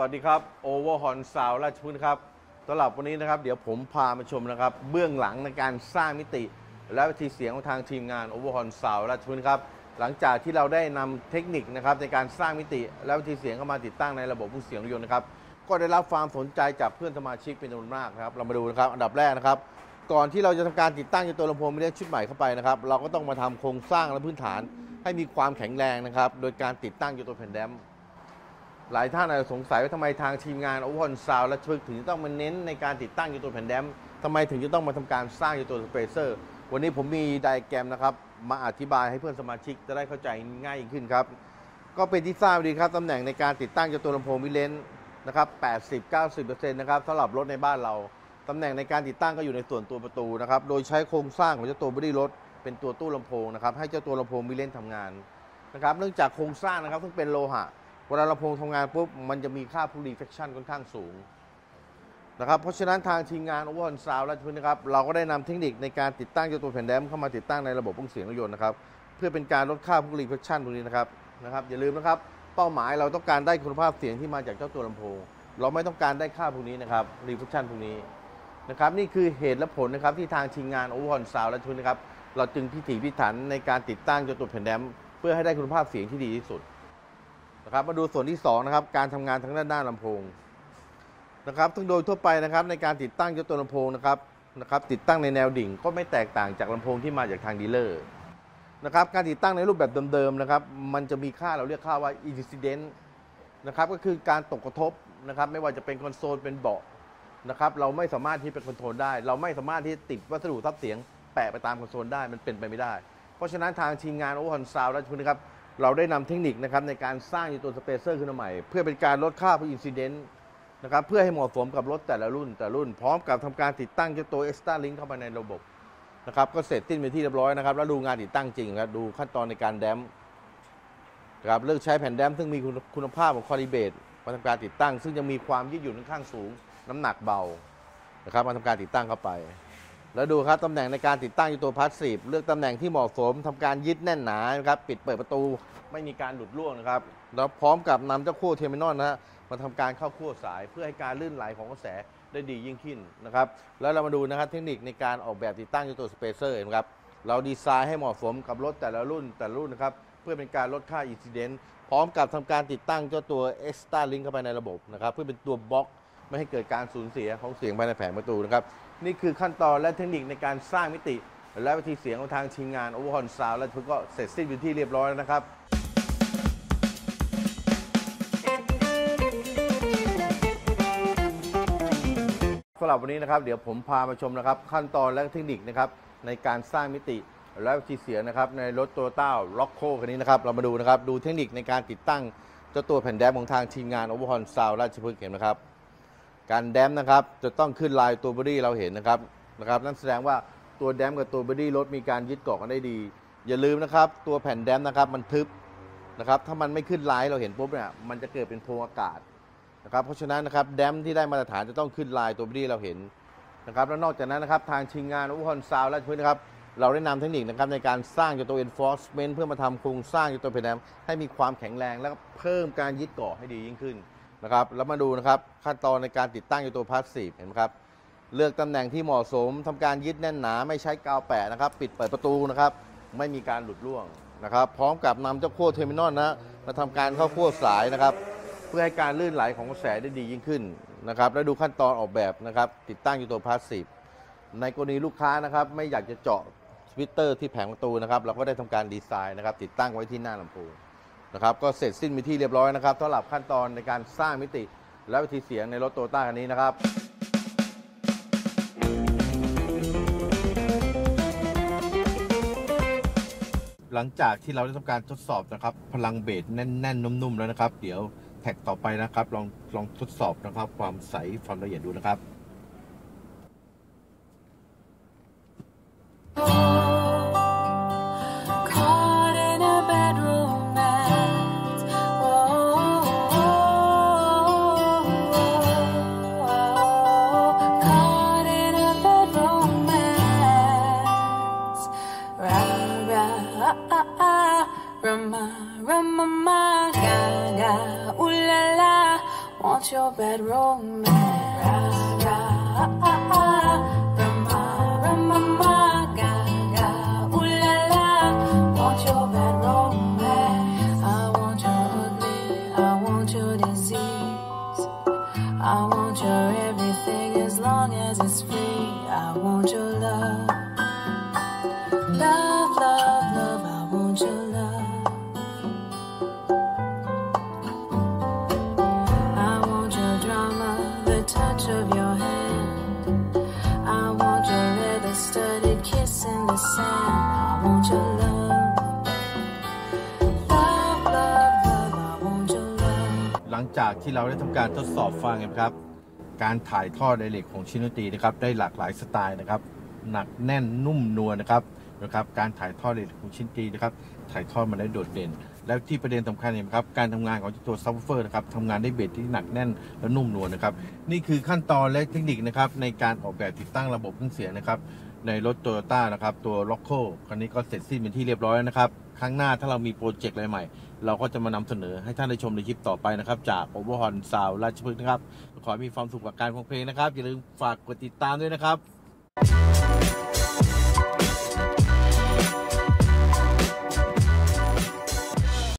วัสดีครับ Overhaul Sound ราชพฤกษ์ครับสำหรับวันนี้นะครับเดี๋ยวผมพามาชมนะครับ เบื้องหลังในการสร้างมิติ และเวทีเสียงของทางทีมงาน Overhaul Sound ราชพฤกษ์ครับหลังจากที่เราได้นำเทคนิคนะครับในการสร้างมิติ และเวทีเสียงเข้ามาติดตั้งในระบบผู้เสียงรถยนต์นะครับก็ได้รับความสนใจจากเพื่อนสมาชิกเป็นจำนวนมากนะครับเรามาดูนะครับอันดับแรกนะครับ ก่อนที่เราจะทำการติดตั้งตัวลำโพงมิเรียชุดใหม่เข้าไปนะครับเราก็ต้องมาทำโครงสร้างและพื้นฐานให้มีความแข็งแรงนะครับโดยการติดตั้งตัวแผ่น damp หลายท่านอาจจะสงสัยว่าทำไมทางทีมงานโอเวอร์ซาวและชึกถึงจะต้องมาเน้นในการติดตั้งเจ้าตัวแผ่น damp ทำไมถึงจะต้องมาทำการสร้างเจ้าตัว spacer วันนี้ผมมีไดอะแกรมนะครับ มาอธิบายให้เพื่อนสมาชิกจะได้เข้าใจง่ายยิ่งขึ้นครับ ก็เป็นที่ทราบดีครับตำแหน่งในการติดตั้งเจ้าตัวลำโพง midrange นะครับ 80-90%นะครับสำหรับรถในบ้านเราตำแหน่งในการติดตั้งก็อยู่ในส่วนตัวประตูนะครับ โดยใช้โครงสร้างของเจ้าตัว body รถเป็นตัวตู้ลำโพงนะครับ ให้เจ้าตัวลำโพง midrange ทำงานนะครับ เนื่องจากโครงสร้างนะครับซึ่งเป็นโลหะ เวลาลำโพงทำงานปุ๊บมันจะมีค่าพวก reflection ค่อนข้างสูงนะครับเพราะฉะนั้นทางทีมงานโอเวอร์ฮอนซาวและทุนนะครับเราก็ได้นำเทคนิคในการติดตั้งเจ้าตัวแผ่น damp เข้ามาติดตั้งในระบบเครื่องเสียงรถยนต์นะครับเพื่อเป็นการลดค่าพวก reflection ตรงนี้นะครับนะครับอย่าลืมนะครับเป้าหมายเราต้องการได้คุณภาพเสียงที่มาจากเจ้าตัวลำโพง เราไม่ต้องการได้ค่าพวกนี้นะครับ reflection พวกนี้นะครับนี่คือเหตุและผลนะครับที่ทางทีมงานโอเวอร์ฮอนซาวและทุนนะครับเราจึงพิถีพิถันในการติดตั้งเจ้าตัวแผ่น damp เพื่อให้ได้คุณภาพเสียงที่ดีที่สุด นะครับมาดูส่วนที่2นะครับการทำงานทั้งด้านหน้าลำโพงนะครับซึ่งโดยทั่วไปนะครับในการติดตั้งเจ้าตัวลำโพงนะครับนะครับติดตั้งในแนวดิ่งก็ไม่แตกต่างจากลำโพงที่มาจากทาง dealer นะครับการติดตั้งในรูปแบบเดิมๆนะครับมันจะมีค่าเราเรียกค่าว่า incident นะครับก็คือการตกกระทบนะครับไม่ว่าจะเป็นคอนโซลเป็นเบาะนะครับเราไม่สามารถที่เป็น control ได้ เราไม่สามารถที่ติดวัสดุซับเสียงแปะไปตามคอนโซลได้มันเป็นไปไม่ได้ เพราะฉะนั้นทางทีมงานโอเวอร์ฮอนซาวและทุนนะครับ เราได้นำเทคนิคนะครับในการสร้างตัว spacer ขึ้นมาใหม่ เพื่อเป็นการลดค่าพวก incident นะครับเพื่อให้เหมาะสมกับรถแต่ละรุ่นแต่รุ่น พร้อมกับทำการติดตั้งเจ้าตัว Extra Link เข้ามาในระบบนะครับก็เสร็จสิ้นไปที่เรียบร้อยนะครับ แล้วดูงานติดตั้งจริงครับดูขั้นตอนในการ dampนะครับเลือกใช้แผ่น damp ซึ่งมีคุณภาพของคอลิเบตมาทำการติดตั้ง ซึ่งยังมีความยืดหยุ่นค่อนข้างสูง น้ำหนักเบานะครับมาทำการติดตั้งเข้าไป แล้วดูครับตำแหน่งในการติดตั้งอยู่ตัวพาสซีฟเลือกตำแหน่งที่เหมาะสมทำการยึดแน่นหนานะครับปิดเปิดประตูไม่มีการหลุดร่วงนะครับแล้วพร้อมกับนำเจ้าขั้ว terminal นะฮะมาทำการเข้าขั้วสายเพื่อให้การลื่นไหลของกระแสได้ดียิ่งขึ้นนะครับแล้วเรามาดูนะครับเทคนิคในการออกแบบติดตั้งเจ้าตัว spacer นะครับเราดีไซน์ให้เหมาะสมกับรถแต่ละรุ่นแต่ละรุ่นนะครับเพื่อเป็นการลดค่าอินซิเดนต์พร้อมกับทำการติดตั้งเจ้าตัว Extra Link เข้าไปในระบบนะครับเพื่อเป็นตัวบล็อก ไม่ให้เกิดการสูญเสียของเสียงภายในแผงประตูนะครับ นี่คือขั้นตอนและเทคนิคในการสร้างมิติ และวิธีเสียงของทางทีมงาน o v e r h o n Sound และทุกก็เสร็จสิ้นเป็นที่เรียบร้อยแล้วนะครับ สำหรับวันนี้นะครับ เดี๋ยวผมพามาชมนะครับ ขั้นตอนและเทคนิคนะครับในการสร้างมิติและเวทีเสียงนะครับในรถโตโยต้า Rocco คันนี้นะครับเรามาดูนะครับดูเทคนิคในการติดตั้งเจ้าตัวแผ่น damp ของทางทีมงาน o v e r h o n Sound ราชพฤกษ์เห็นไหมครับ การ damp นะครับจะต้องขึ้นลายตัว body เราเห็นนะครับนะครับนั่นแสดงว่าตัว damp กับตัว body รถมีการยึดเกาะกันได้ดี อย่าลืมนะครับตัวแผ่น damp นะครับมันทึบนะครับถ้ามันไม่ขึ้นลายเราเห็นปุ๊บเนี่ยมันจะเกิดเป็นโพรงอากาศนะครับเพราะฉะนั้นนะครับ damp ที่ได้มาตรฐานจะต้องขึ้นลายตัว body เราเห็นนะครับแล้วนอกจากนั้นนะครับทางทีมงานอุปกรณ์ซาวและพื้นนะครับเราได้นำเทคนิคนะครับในการสร้างตัว enforcement เพื่อมาทำโครงสร้างตัวแผ่น damp ให้มีความแข็งแรง และเพิ่มการยึดเกาะให้ดียิ่งขึ้น นะครับแล้วมาดูนะครับขั้นตอนในการติดตั้งอยู่ตัวพาสซีฟเห็นไหมครับเลือกตำแหน่งที่เหมาะสมทำการยึดแน่นหนาไม่ใช้กาวแปะนะครับ ปิดเปิดประตูนะครับ ไม่มีการหลุดร่วงนะครับ พร้อมกับนำเจ้าขั้ว terminal นะมาทำการเข้าขั้วสายนะครับ เพื่อให้การลื่นไหลของกระแสได้ดียิ่งขึ้นนะครับแล้วดูขั้นตอนออกแบบนะครับ ติดตั้งอยู่ตัวพาสซีฟในกรณีลูกค้านะครับ ไม่อยากจะเจาะสวิตเตอร์ที่แผงประตูนะครับ เราก็ได้ทำการดีไซน์นะครับ ติดตั้งไว้ที่หน้าลำโพง นะครับก็เสร็จสิ้นไปที่เรียบร้อยนะครับสำหรับขั้นตอนในการสร้างมิติและวิธีเสียงในรถโตโยต้าคันนี้นะครับหลังจากที่เราได้ทำการทดสอบนะครับ พลังเบสแน่นๆ นุ่มๆแล้วนะครับ เดี๋ยวแท็กต่อไปนะครับ ลองลองทดสอบนะครับ ความใสความละเอียดดูนะครับ Rama, Rama, ma, gaga, ga, ooh la la, want your bad romance. Ra, ra, ah, ah, ah. Want your bad romance. I want your ugly, I want your disease, I want your everything as long as it's free. I want your love. หลังจากที่เราได้ทำการทดสอบฟังกันครับ การถ่ายทอดรายละเอียดของชิ้นดนตรีนะครับ ได้หลากหลายสไตล์นะครับ หนักแน่นนุ่มนวลนะครับนะครับ การถ่ายทอดรายละเอียดของชิ้นดนตรีนะครับ ถ่ายทอดมาได้โดดเด่น แล้วที่ประเด็นสำคัญเนี่ยนะครับ การทำงานของตัวซับวูเฟอร์นะครับทำงานได้เบสที่หนักแน่นและนุ่มนวลนะครับ นี่คือขั้นตอนและเทคนิคนะครับในการออกแบบติดตั้งระบบเครื่องเสียงนะครับ ในรถโตโยต้านะครับ ตัว Rocco คันนี้ก็เสร็จสิ้นเป็นที่เรียบร้อยแล้วนะครับ ครั้งหน้าถ้าเรามี project อะไรใหม่ เราก็จะมานำเสนอให้ท่านได้ชมในคลิปต่อไปนะครับ จาก Overhorn Sound ราชพฤกษ์นะครับ ขอให้มีความสุขกับการฟังเพลงนะครับ อย่าลืมฝากกดติดตามด้วยนะครับ